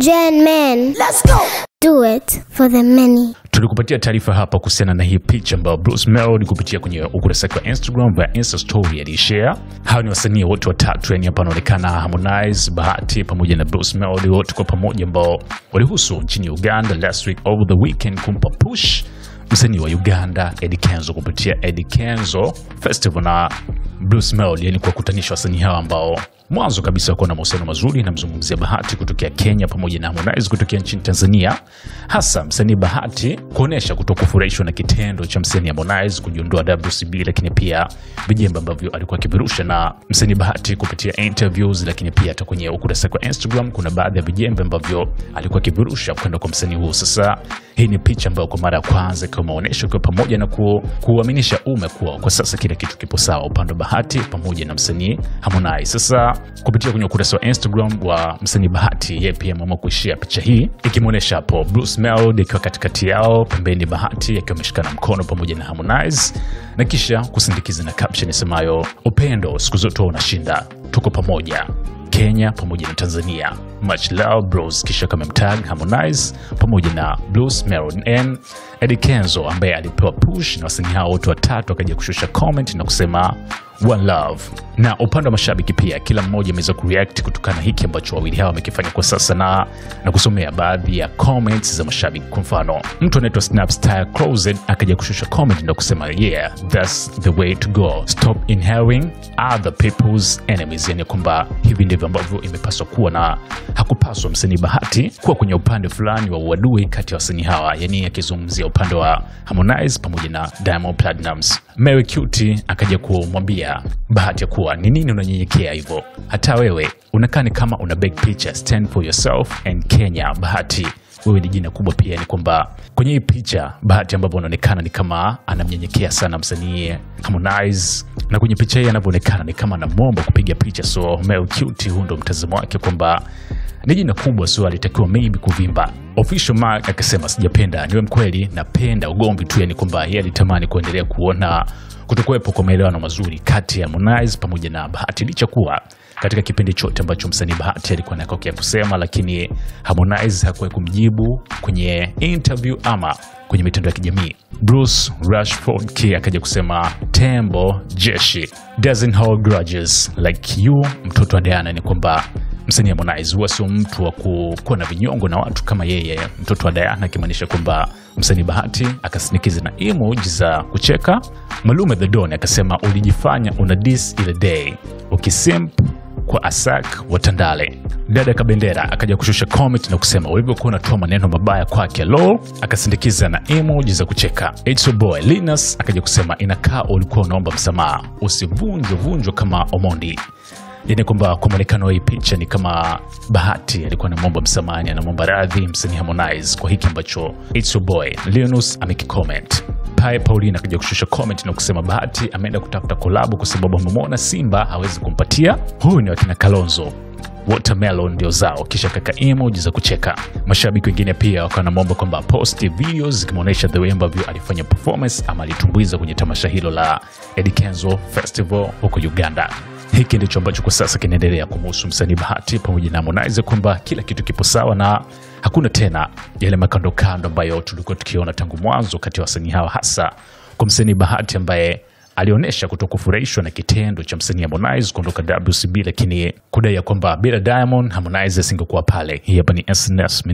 Gen men. Let's go. Do it for the many. Tulikupatia taarifa hapa kuhusiana na hii picha ambayo Bruce Melody kupitia kwenye ukurasa wake wa Instagram via Insta story alishare. Hao ni wasanii wote watatu, yani hapa anaonekana Harmonize, Bahati pamoja na Bruce Melody wote kwa pamoja ambao walihusu nchini Uganda last week over the weekend kumpa push msanii wa Uganda Eddy Kenzo kupitia Eddy Kenzo Festival na Bruce Melody, yani kuwakutanisha wasanii hawa ambao mwanzo kabisa kuwa na mahusiano mazuri. Namzungumzia Bahati kutokea Kenya pamoja na Harmonize kutokea nchini Tanzania, hasa msanii Bahati kuonesha kutokufurahishwa na kitendo cha msanii Harmonize kujiondoa WCB, lakini pia vijembe ambavyo alikuwa akivirusha na msanii Bahati kupitia interviews, lakini pia hata kwenye ukurasa wa Instagram kuna baadhi ya vijembe ambavyo alikuwa akivirusha kwenda kwa msanii huu. Sasa hii ni picha ambayo kwa mara ya kwanza ikiwa maonyesho ikiwa pamoja na ku, kuaminisha umma kuwa kwa sasa kila kitu kipo sawa upande wa Bahati pamoja na msanii Harmonize. Sasa kupitia kwenye ukurasa wa Instagram wa msanii Bahati, yeye pia ameamua kuishia picha hii ikimwonyesha hapo Bruce akiwa katikati yao, pembeni Bahati akiwa ameshikana mkono pamoja na Harmonize, na kisha kusindikiza na caption isemayo upendo siku zote unashinda, tuko pamoja. Kenya pamoja na Tanzania, much love bros. Kisha kamemtag Harmonize pamoja na Bruce Melody and Kenzo ambaye alipewa push na wasanii hao wote watatu, akaja kushusha comment na kusema one love. Na upande wa mashabiki pia, kila mmoja ameweza kureact kutokana na hiki ambacho wawili hawa wamekifanya kwa sasa, na na kusomea baadhi ya comments za mashabiki. Kwa mfano, mtu anaitwa Snapstyle Closet akaja kushusha comment na kusema yeah that's the way to go, stop inhaling other people's enemies, yani kwamba hivi ndivyo ambavyo imepaswa kuwa, na hakupaswa msanii Bahati kuwa kwenye upande fulani wa uadui kati ya wasanii hawa, yani akizungumzia upande wa Harmonize pamoja na Diamond Platnumz. Mary Cutie akaja kumwambia Bahati ya kuwa ni nini unanyenyekea hivyo, hata wewe unakaa ni kama una big picture, stand for yourself and Kenya. Bahati wewe ni jina kubwa pia. Ni kwamba kwenye hii picha Bahati ambapo anaonekana ni kama anamnyenyekea sana msanii Harmonize, na kwenye picha hii anavyoonekana ni kama anamwomba kupiga picha. So Mel Cute, huu ndo mtazamo wake kwamba ni jina kubwa, so alitakiwa maybe kuvimba. Official Mark akasema sijapenda, niwe mkweli, napenda ugomvi tu, yani kwamba yeye alitamani kuendelea kuona kutokuwepo kwa maelewano mazuri kati ya Harmonize pamoja na Bahati licha kuwa katika kipindi chote ambacho msanii Bahati alikuwa nakokea kusema, lakini Harmonize hakuwahi kumjibu kwenye interview ama kwenye mitandao ya kijamii. Bruce Rashford K akaja kusema tembo jeshi doesn't hold grudges like you, mtoto wa Diana. Ni kwamba msanii Harmonize huwa sio mtu wa kuwa na vinyongo na watu kama yeye, mtoto wa Diana, akimaanisha kwamba msanii Bahati akasinikiza na emoji za kucheka. Malume The Don akasema ulijifanya una dis ile day ukisimp kwa Asak wa Tandale. Dada Kabendera akaja kushusha comment na kusema ulivyokuwa unatoa maneno mabaya kwake lol, akasindikiza na emoji za kucheka. It's boy Linus akaja kusema inakaa ulikuwa unaomba msamaha, usivunjwe vunjwa kama Omondi. Yani kwamba kwa mwonekano wa hii picha ni kama Bahati alikuwa anamwomba msamaha, anamwomba radhi msanii Harmonize kwa hiki ambacho It's boy Linus amekicomment. Pae paulin akaja kushusha comment na kusema Bahati ameenda kutafuta kolabu kwa sababu amemwona Simba hawezi kumpatia. Huyu ni wakina Kalonzo Watermelon ndio zao, kisha kaka emoji za kucheka. Mashabiki wengine pia wakawa namwomba kwamba posti videos zikimwonyesha the way ambavyo alifanya performance ama alitumbuiza kwenye tamasha hilo la edikenzo Festival huko Uganda. Hiki ndicho ambacho kwa sasa kinaendelea kumuhusu msanii Bahati pamoja na Harmonize, kwamba kila kitu kipo sawa na hakuna tena yale makandokando ambayo tulikuwa tukiona tangu mwanzo kati ya wasanii hawa, hasa kwa msanii Bahati ambaye alionyesha kutokufurahishwa na kitendo cha msanii Harmonize kuondoka WCB, lakini kudai ya kwamba bila Diamond Harmonize asingekuwa pale. Hii hapa ni SNS